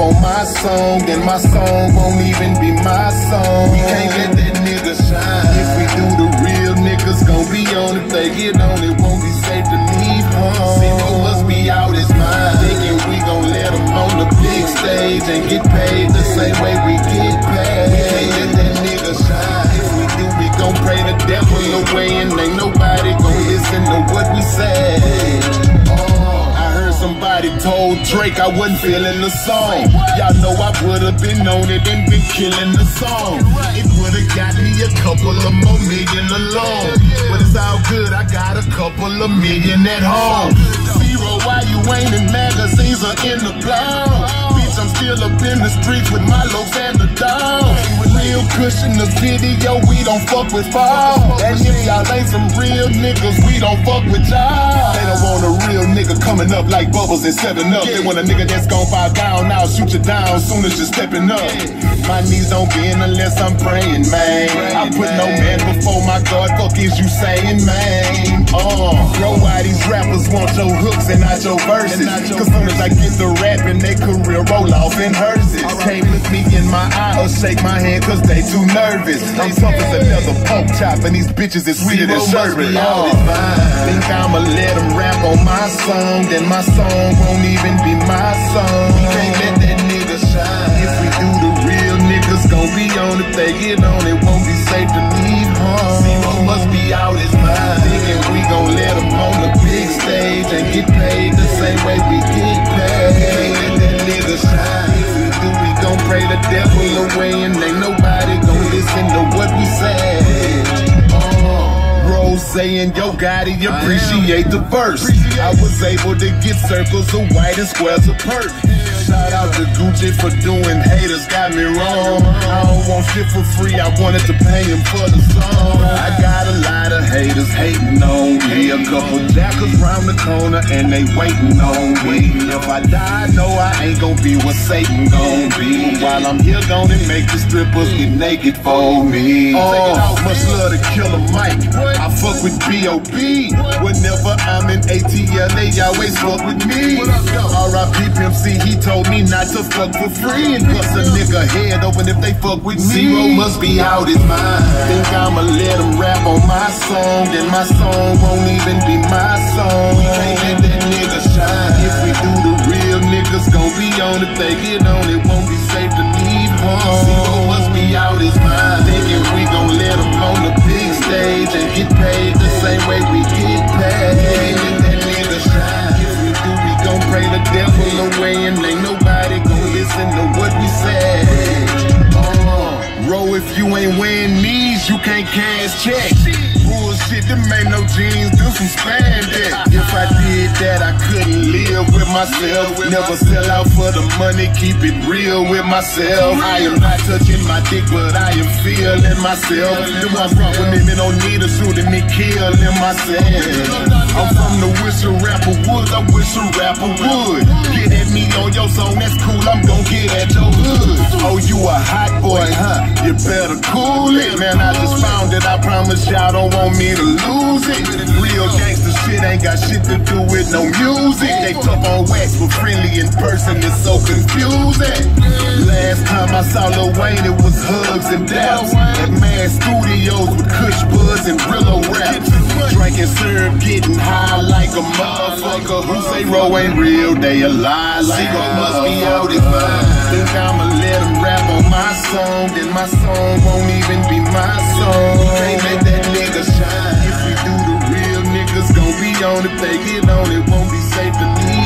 on my song, then my song won't even be my song. We can't let that nigga shine. If we do, the real niggas gon' be on it. They get on it, won't be safe to leave home. Z-Ro must be out his mind. Thinking we gon' let him on the big stage and get paid the same way Drake I wasn't feeling the song. Y'all know I would've been on it and been killing the song. It would've got me a couple of more million alone. But it's all good, I got a couple of million at home. Z-Ro, why you ain't in magazines or in the blog? Bitch, I'm still up in the streets with my locs and the dog. Cushion the video, we don't fuck with fall. And if y'all ain't some real niggas, we don't fuck with y'all. They don't want a real nigga coming up like bubbles and seven up. They want a nigga that's gon' fall down, I'll shoot you down soon as you're stepping up. My knees don't bend unless I'm praying, man. I put no man before my God. Fuck is you saying, man? Uh, bro, why these rappers want your hooks and not your verses? Cause soon as I get the rap, rapping, they career roll off in hearses. Can't look me in my eye or shake my hand cause they too nervous. I'm tough as another pork chop and these bitches is sweeter than sherbet. Uh, think I'ma let them rap on my song, then my song won't even be my song. We can't let that nigga shine. If we do, the real niggas gon' be on it. They get on it, won't be safe to leave home. Z-Ro must be out devil away and ain't And Yo Gotti appreciate the verse. I was able to get circles of white and squares of perk. Shout out to Gucci for doing haters, got me wrong. I don't want shit for free, I wanted to pay him for the song. I got a lot of haters hating on me. A couple jackers round the corner and they waiting on me. If I die, no, I ain't gonna be what Satan gon' be. While I'm here, gonna make the strippers get naked for me. Oh, much love to Killer Mike. I fuck with B.O.B. Whenever I'm in ATL, they always fuck with me. R.I.P. Pimp C, he told me not to fuck for free and bust a nigga head open if they fuck with me. Z-Ro must be out his mind. Think I'ma let him rap on my song, then my song won't even be my cash checks. Bullshit, them ain't no jeans, do some spandex. If I did that, I couldn't live with myself. Never sell out for the money, keep it real with myself. I am not touching my dick, but I am feeling myself. The ones rock with me, me don't need a shooting me, killing myself. I'm from the a rapper would, I wish a rapper would. Get at me on your song, that's cool, I'm gon' get at your hood. Oh, you a hot boy, huh? You better cool it. Man, I I promise y'all don't want me to lose it. Real gangster shit ain't got shit to do with no music. They tough on wax, but friendly in person is so confusing. Last time I saw Lil Wayne, it was hugs and daps. At Man Studios with Kush Buzz and Brillo raps. Drinking syrup, getting high like a motherfucker. Who say Ro ain't real, they a lie. Z-Ro must be out his mind. Think I'ma let him rap on my song, then my song won't even be my song. Can't let that nigga shine. It's gonna be on if they get on, it won't be safe to me.